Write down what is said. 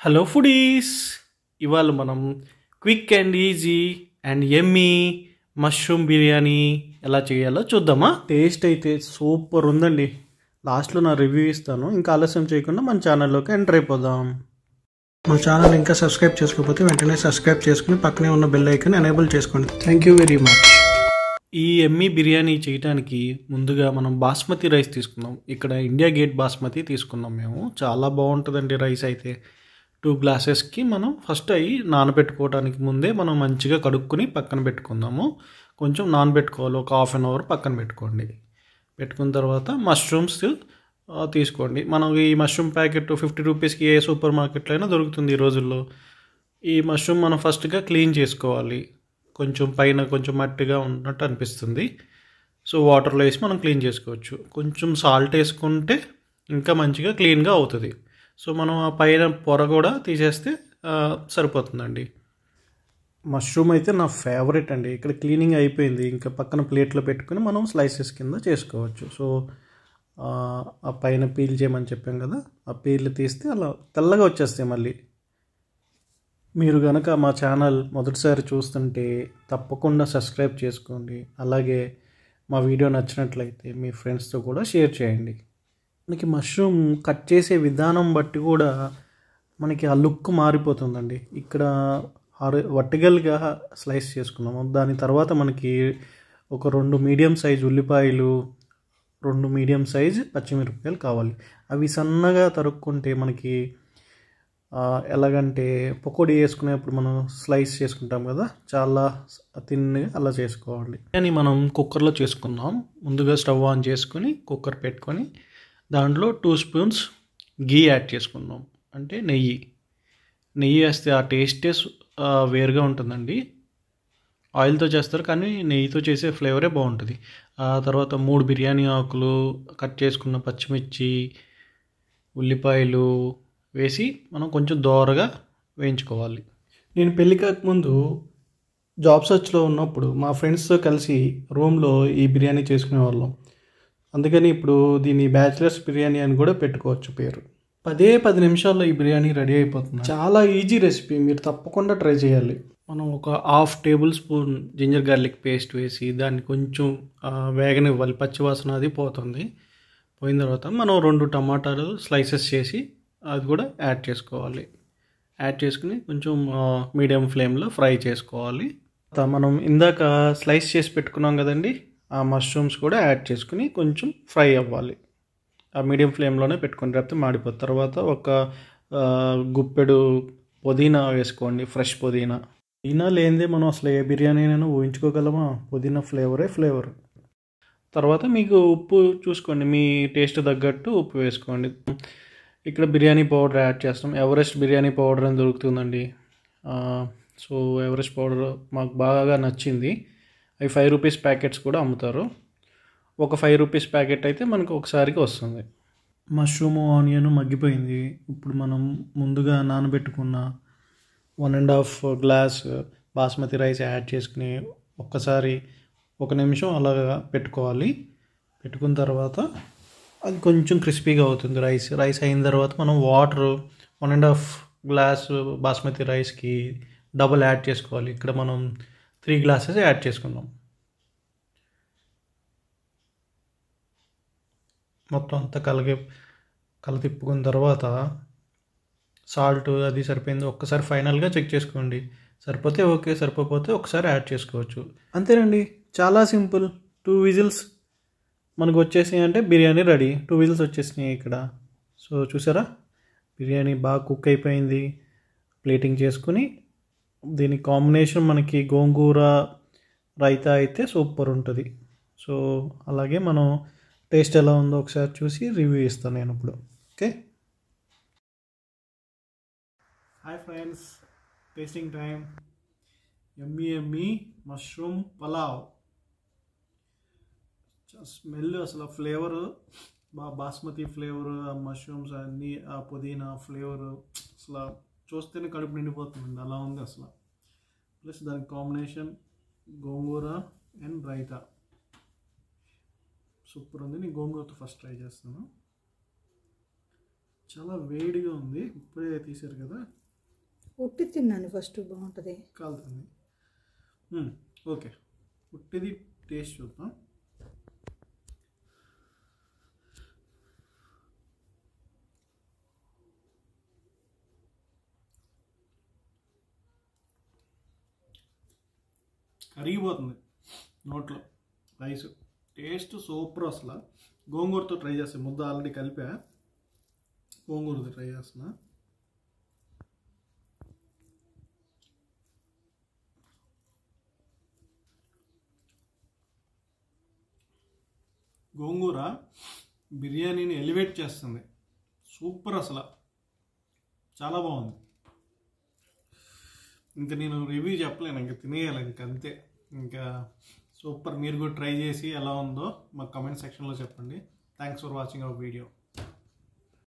Hello foodies. ఇవాళ మనం quick and easy and yummy mushroom biryani ఎలా చేయాలో చూద్దామా? టేస్ట్ అయితే సూపర్ ఉందండి. లాస్ట్లో నా రివ్యూ ఇస్తాను. ఇంకా ఆలస్యం చేయకుండా మన ఛానల్లోకి ఎంటర్ అయిపోదాం. మా ఛానల్ ఇంకా సబ్స్క్రైబ్ చేసుకోకపోతే వెంటనే సబ్స్క్రైబ్ చేసుకుని పక్కనే ఉన్న బెల్ ఐకన్ ఎనేబుల్ చేసుకోండి. థ్యాంక్ యూ వెరీ మచ్ ఈ ఎమ్మీ బిర్యానీ చేయడానికి ముందుగా మనం బాస్మతి రైస్ తీసుకున్నాం ఇక్కడ ఇండియా గేట్ బాస్మతి తీసుకున్నాం మేము. చాలా బాగుంటుందండి రైస్ అయితే. టూ గ్లాసెస్కి మనం ఫస్ట్ అవి నానబెట్టుకోవడానికి ముందే మనం మంచిగా కడుక్కుని పక్కన పెట్టుకుందాము. కొంచెం నానబెట్టుకోవాలి. ఒక హాఫ్ అన్ అవర్ పక్కన పెట్టుకోండి. పెట్టుకున్న తర్వాత మష్రూమ్స్ తీసుకోండి. మనం ఈ మష్రూమ్ ప్యాకెట్ ఫిఫ్టీ రూపీస్కి ఏ సూపర్ మార్కెట్లో అయినా దొరుకుతుంది ఈ రోజుల్లో. ఈ మష్రూమ్ మనం ఫస్ట్గా క్లీన్ చేసుకోవాలి. కొంచెం పైన కొంచెం మట్టిగా ఉన్నట్టు అనిపిస్తుంది. సో వాటర్లో వేసి మనం క్లీన్ చేసుకోవచ్చు. కొంచెం సాల్ట్ వేసుకుంటే ఇంకా మంచిగా క్లీన్గా అవుతుంది. సో మనం ఆ పైన పొర కూడా తీసేస్తే సరిపోతుందండి. మష్రూమ్ అయితే నా ఫేవరెట్ అండి. ఇక్కడ క్లీనింగ్ అయిపోయింది. ఇంకా పక్కన ప్లేట్లో పెట్టుకుని మనం స్లైసెస్ కింద చేసుకోవచ్చు. సో ఆ, ఆ పైన పీల్ చేయమని చెప్పాం కదా ఆ పీల్ తీస్తే అలా తెల్లగా వచ్చేస్తాయి మళ్ళీ. మీరు కనుక మా ఛానల్ మొదటిసారి చూస్తుంటే తప్పకుండా సబ్స్క్రైబ్ చేసుకోండి. అలాగే మా వీడియో నచ్చినట్లయితే మీ ఫ్రెండ్స్తో కూడా షేర్ చేయండి. మనకి మష్రూమ్ కట్ చేసే విధానం బట్టి కూడా మనకి ఆ లుక్ మారిపోతుందండి. ఇక్కడ హారి వర్టికల్గా స్లైస్ చేసుకున్నాము. దాని తర్వాత మనకి ఒక రెండు మీడియం సైజ్ ఉల్లిపాయలు రెండు మీడియం సైజ్ పచ్చిమిరపకాయలు కావాలి. అవి సన్నగా తరుక్కుంటే మనకి ఎలాగంటే పకోడీ వేసుకునేప్పుడు మనం స్లైస్ చేసుకుంటాం కదా చాలా తిన్నగా అలా చేసుకోవాలి. అని మనం కుక్కర్లో చేసుకుందాం ముందుగా స్టవ్ ఆన్ చేసుకొని కుక్కర్ పెట్టుకొని దాంట్లో టూ స్పూన్స్ గీ యాడ్ చేసుకుందాం. అంటే నెయ్యి. నెయ్యి వేస్తే ఆ టేస్టే వేరుగా ఉంటుందండి. ఆయిల్తో చేస్తారు కానీ నెయ్యితో చేసే ఫ్లేవరే బాగుంటుంది. ఆ తర్వాత మూడు బిర్యానీ ఆకులు కట్ చేసుకున్న పచ్చిమిర్చి ఉల్లిపాయలు వేసి మనం కొంచెం దోరగా వేయించుకోవాలి. నేను పెళ్ళి కాకముందు జాబ్ సర్చ్లో ఉన్నప్పుడు మా ఫ్రెండ్స్తో కలిసి రూమ్లో ఈ బిర్యానీ చేసుకునే వాళ్ళం అందుకని ఇప్పుడు దీన్ని బ్యాచిలర్స్ బిర్యానీ అని కూడా పెట్టుకోవచ్చు పేరు. పదే పది నిమిషాల్లో ఈ బిర్యానీ రెడీ అయిపోతుంది. చాలా ఈజీ రెసిపీ మీరు తప్పకుండా ట్రై చేయాలి. మనం ఒక half tablespoon ginger garlic paste వేసి దాన్ని కొంచెం వేగనివ్వాలి. పచ్చివాసన అది పోతుంది. పోయిన తర్వాత మనం రెండు టమాటాలు స్లైసెస్ చేసి అది కూడా యాడ్ చేసుకోవాలి. యాడ్ చేసుకుని కొంచెం మీడియం ఫ్లేమ్లో ఫ్రై చేసుకోవాలి. మనం ఇందాక స్లైస్ చేసి పెట్టుకున్నాం కదండి? ఆ మష్రూమ్స్ కూడా యాడ్ చేసుకుని కొంచెం ఫ్రై అవ్వాలి. ఆ మీడియం ఫ్లేమ్లోనే పెట్టుకొని లేకపోతే మాడిపోతుంది. తర్వాత ఒక గుప్పెడు పుదీనా వేసుకోండి ఫ్రెష్ పుదీనా. పుదీనా లేనిదే మనం అసలు ఏ బిర్యానీనైనా ఊహించుకోగలమా? పుదీనా ఫ్లేవరే ఫ్లేవర్ తర్వాత మీకు ఉప్పు చూసుకోండి మీ టేస్ట్ తగ్గట్టు ఉప్పు వేసుకోండి. ఇక్కడ బిర్యానీ పౌడర్ యాడ్ చేస్తాం. ఎవరెస్ట్ బిర్యానీ పౌడర్ అని దొరుకుతుందండి. సో ఎవరెస్ట్ పౌడర్ మాకు బాగా నచ్చింది. అవి ఫైవ్ రూపీస్ ప్యాకెట్స్ కూడా అమ్ముతారు. ఒక ఫైవ్ రూపీస్ ప్యాకెట్ అయితే మనకు ఒకసారికి వస్తుంది. మష్రూమ్ ఆనియన్ మగ్గిపోయింది. ఇప్పుడు మనం ముందుగా నానబెట్టుకున్న one and half glass basmati rice add చేసుకుని ఒక్కసారి ఒక నిమిషం అలాగా పెట్టుకోవాలి. పెట్టుకున్న తర్వాత అది కొంచెం క్రిస్పీగా అవుతుంది రైస్ రైస్ అయిన తర్వాత మనం water one and half glass basmati రైస్కి డబుల్ యాడ్ చేసుకోవాలి. ఇక్కడ మనం త్రీ గ్లాసెస్ యాడ్ చేసుకుందాం. మొత్తం అంతా కలగి కలతిప్పుకున్న తర్వాత సాల్ట్ అది సరిపోయింది. ఒక్కసారి ఫైనల్గా చెక్ చేసుకోండి. సరిపోతే ఓకే సరిపోతే ఒకసారి యాడ్ చేసుకోవచ్చు. అంతేనండి. చాలా సింపుల్. టూ విజిల్స్ మనకు వచ్చేసినాయి అంటే బిర్యానీ రెడీ. టూ విజిల్స్ వచ్చేసినాయి ఇక్కడ. సో చూసారా? బిర్యానీ బాగా కుక్ అయిపోయింది. ప్లేటింగ్ చేసుకుని దీని కాంబినేషన్ మనకి గోంగూర రైతా అయితే సూపర్ ఉంటుంది. సో అలాగే మనం టేస్ట్ ఎలా ఉందో ఒకసారి చూసి రివ్యూ ఇస్తాను నేను ఇప్పుడు. Okay? Hi friends tasting time yummy yummy mushroom pulao smell అసలు ఫ్లేవర్ బా బాస్మతి ఫ్లేవర్ ఆ మష్రూమ్స్ అన్నీ ఆ పుదీనా ఫ్లేవర్ అసలు చూస్తేనే కడుపు నిండిపోతుంది అలా ఉంది అసలు. ప్లస్ దాని combination gongura and raita. Super ఉంది. నేను గోంగూరతో ఫస్ట్ ట్రై చేస్తాను. చాలా వేడిగా ఉంది. ఇప్పుడే తీశారు కదా. ఉట్టి తిన్నాను ఫస్ట్ బాగుంటుంది. కాలుతుంది. ఓకే. ఉట్టిది టేస్ట్ చూద్దాం. కరిగిపోతుంది నోట్లో రైస్. టేస్ట్ సూపర్ అసలు. గోంగూరతో ట్రై చేస్తాను ముద్ద ఆల్రెడీ కలిపా. గోంగూరతో ట్రై చేస్తున్నా గోంగూర బిర్యానీని ఎలివేట్ చేస్తుంది. సూపర్ అసలు. చాలా బాగుంది. ఇంకా నేను రివ్యూ చెప్పలేను. ఇంకా తినేయాలి ఇంకా అంతే. ఇంకా సూపర్. మీరు కూడా ట్రై చేసి ఎలా ఉందో మాకు కమెంట్ సెక్షన్లో చెప్పండి. Thanks for watching our video